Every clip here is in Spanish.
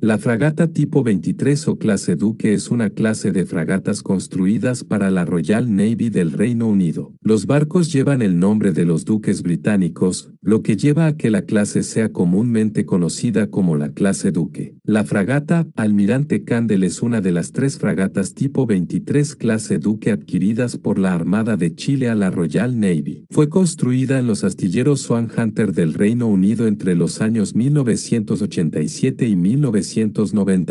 La fragata tipo 23 o clase Duque es una clase de fragatas construidas para la Royal Navy del Reino Unido. Los barcos llevan el nombre de los duques británicos, lo que lleva a que la clase sea comúnmente conocida como la clase Duque. La fragata Almirante Candel es una de las tres fragatas tipo 23 clase Duque adquiridas por la Armada de Chile a la Royal Navy. Fue construida en los astilleros Swan Hunter del Reino Unido entre los años 1987 y 1990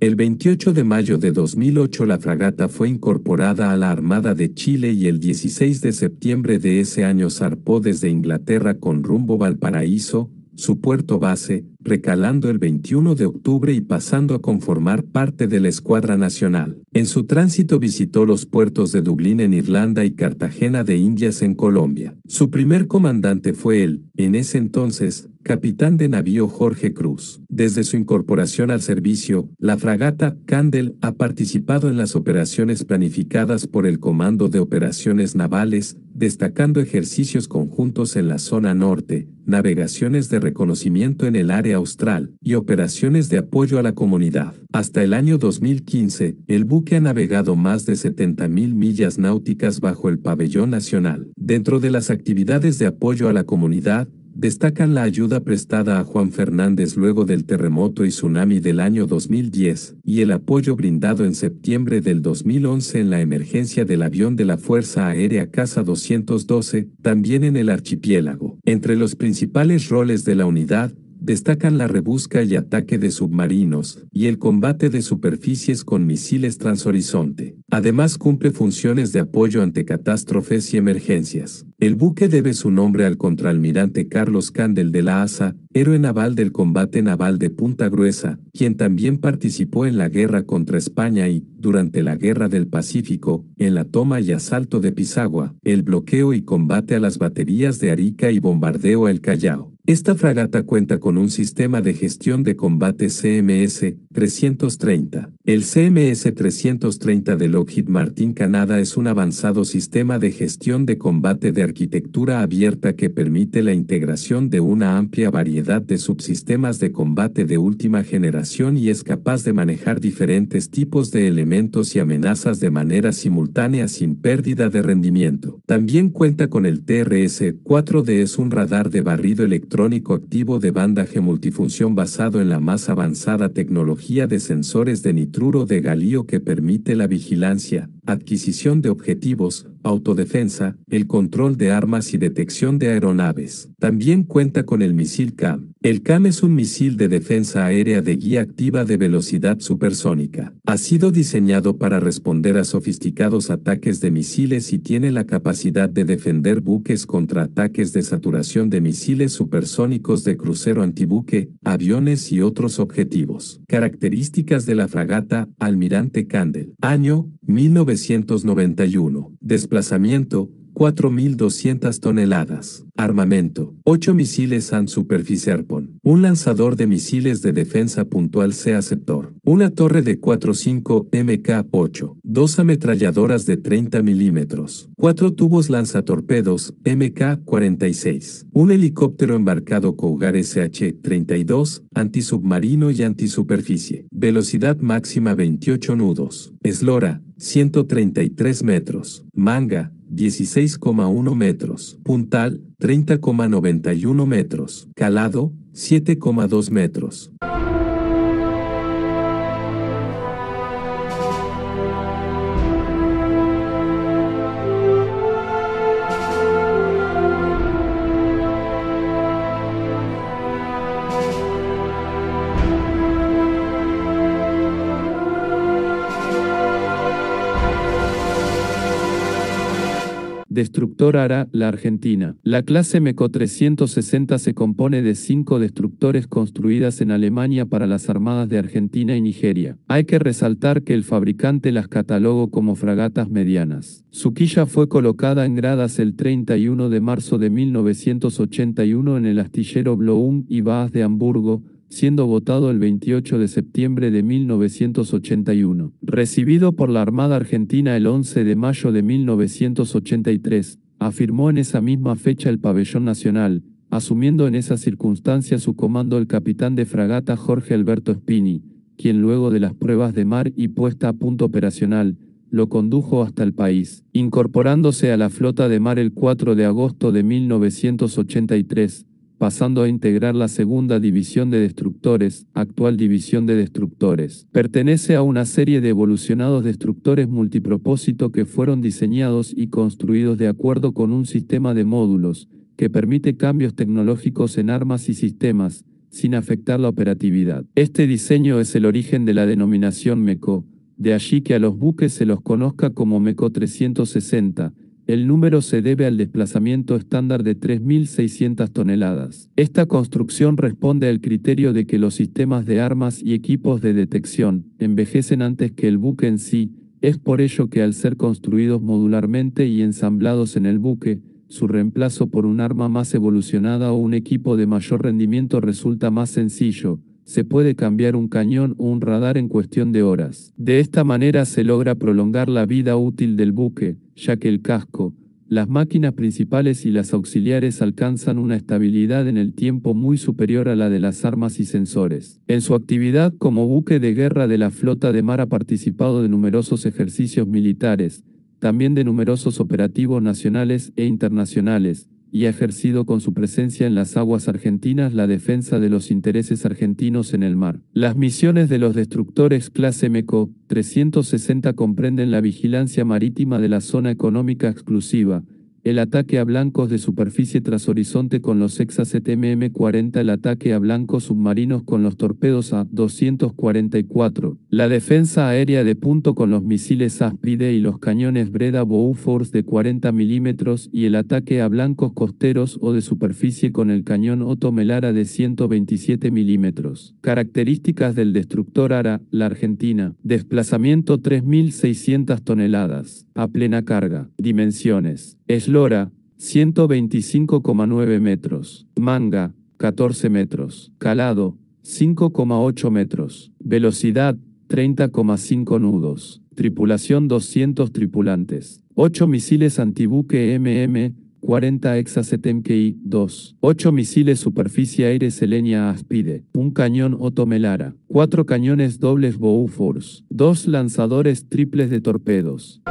el 28 de mayo de 2008 la fragata fue incorporada a la Armada de Chile y el 16 de septiembre de ese año zarpó desde Inglaterra con rumbo Valparaíso, su puerto base, recalando el 21 de octubre y pasando a conformar parte de la Escuadra Nacional. En su tránsito visitó los puertos de Dublín en Irlanda y Cartagena de Indias en Colombia. Su primer comandante fue él, en ese entonces, capitán de navío Jorge Cruz. Desde su incorporación al servicio, la fragata Candel ha participado en las operaciones planificadas por el Comando de Operaciones Navales, destacando ejercicios conjuntos en la zona norte, navegaciones de reconocimiento en el área austral y operaciones de apoyo a la comunidad. Hasta el año 2015, el buque ha navegado más de 70.000 millas náuticas bajo el pabellón nacional. Dentro de las actividades de apoyo a la comunidad, Destacan la ayuda prestada a Juan Fernández luego del terremoto y tsunami del año 2010 y el apoyo brindado en septiembre del 2011 en la emergencia del avión de la Fuerza Aérea Casa 212, también en el archipiélago. Entre los principales roles de la unidad, destacan la rebusca y ataque de submarinos y el combate de superficies con misiles transhorizonte. Además cumple funciones de apoyo ante catástrofes y emergencias. El buque debe su nombre al contraalmirante Carlos Candel de la ASA, héroe naval del combate naval de Punta Gruesa, quien también participó en la guerra contra España y, durante la Guerra del Pacífico, en la toma y asalto de Pisagua, el bloqueo y combate a las baterías de Arica y bombardeo a El Callao. Esta fragata cuenta con un sistema de gestión de combate CMS 330. El CMS 330 de Lockheed Martin Canadá es un avanzado sistema de gestión de combate de arquitectura abierta que permite la integración de una amplia variedad de subsistemas de combate de última generación y es capaz de manejar diferentes tipos de elementos y amenazas de manera simultánea sin pérdida de rendimiento. También cuenta con el TRS-4D es un radar de barrido electrónico activo de banda multifunción basado en la más avanzada tecnología de sensores de nitruro de galio que permite la vigilancia, adquisición de objetivos, autodefensa, el control de armas y detección de aeronaves. También cuenta con el misil CAM. El CAM es un misil de defensa aérea de guía activa de velocidad supersónica. Ha sido diseñado para responder a sofisticados ataques de misiles y tiene la capacidad de defender buques contra ataques de saturación de misiles supersónicos de crucero antibuque, aviones y otros objetivos. Características de la fragata Almirante Candel. Año 1991. Desplazamiento 4.200 toneladas. Armamento. 8 misiles and Superficie Arpon. Un lanzador de misiles de defensa puntual C-Aceptor. Una torre de 4.5 MK-8. Dos ametralladoras de 30 milímetros. Cuatro tubos lanzatorpedos MK-46. Un helicóptero embarcado Cougar SH-32, antisubmarino y antisuperficie. Velocidad máxima 28 nudos. Eslora, 133 metros. Manga, 16,1 metros. Puntal, 30,91 metros. Calado, 7,2 metros. Destructor ARA, la Argentina. La clase MECO 360 se compone de cinco destructores construidas en Alemania para las armadas de Argentina y Nigeria. Hay que resaltar que el fabricante las catalogó como fragatas medianas. Su quilla fue colocada en gradas el 31 de marzo de 1981 en el astillero Bloum y Baas de Hamburgo, siendo votado el 28 de septiembre de 1981. Recibido por la Armada Argentina el 11 de mayo de 1983, afirmó en esa misma fecha el pabellón nacional, asumiendo en esa circunstancia su comando el capitán de fragata Jorge Alberto Spini, quien luego de las pruebas de mar y puesta a punto operacional, lo condujo hasta el país, incorporándose a la flota de mar el 4 de agosto de 1983, pasando a integrar la segunda división de destructores, actual división de destructores. Pertenece a una serie de evolucionados destructores multipropósito que fueron diseñados y construidos de acuerdo con un sistema de módulos, que permite cambios tecnológicos en armas y sistemas, sin afectar la operatividad. Este diseño es el origen de la denominación MECO, de allí que a los buques se los conozca como MECO 360, el número se debe al desplazamiento estándar de 3.600 toneladas. Esta construcción responde al criterio de que los sistemas de armas y equipos de detección envejecen antes que el buque en sí, es por ello que al ser construidos modularmente y ensamblados en el buque, su reemplazo por un arma más evolucionada o un equipo de mayor rendimiento resulta más sencillo, se puede cambiar un cañón o un radar en cuestión de horas. De esta manera se logra prolongar la vida útil del buque, ya que el casco, las máquinas principales y las auxiliares alcanzan una estabilidad en el tiempo muy superior a la de las armas y sensores. En su actividad como buque de guerra de la flota de mar ha participado de numerosos ejercicios militares, también de numerosos operativos nacionales e internacionales, y ha ejercido con su presencia en las aguas argentinas la defensa de los intereses argentinos en el mar. Las misiones de los destructores clase MECO 360 comprenden la vigilancia marítima de la zona económica exclusiva, el ataque a blancos de superficie tras horizonte con los EXA-7MM 40 El ataque a blancos submarinos con los torpedos A-244. La defensa aérea de punto con los misiles Aspide y los cañones Breda Bofors de 40 milímetros y el ataque a blancos costeros o de superficie con el cañón Otto Melara de 127 milímetros. Características del destructor ARA, la Argentina. Desplazamiento 3.600 toneladas. A plena carga. Dimensiones. Eslora, 125,9 metros. Manga, 14 metros. Calado, 5,8 metros. Velocidad, 30,5 nudos. Tripulación 200 tripulantes. 8 misiles antibuque MM, 40 Exasetemkei 2, 8 misiles superficie aire Selenia Aspide, un cañón Otomelara, 4 cañones dobles Bofors, 2 lanzadores triples de torpedos.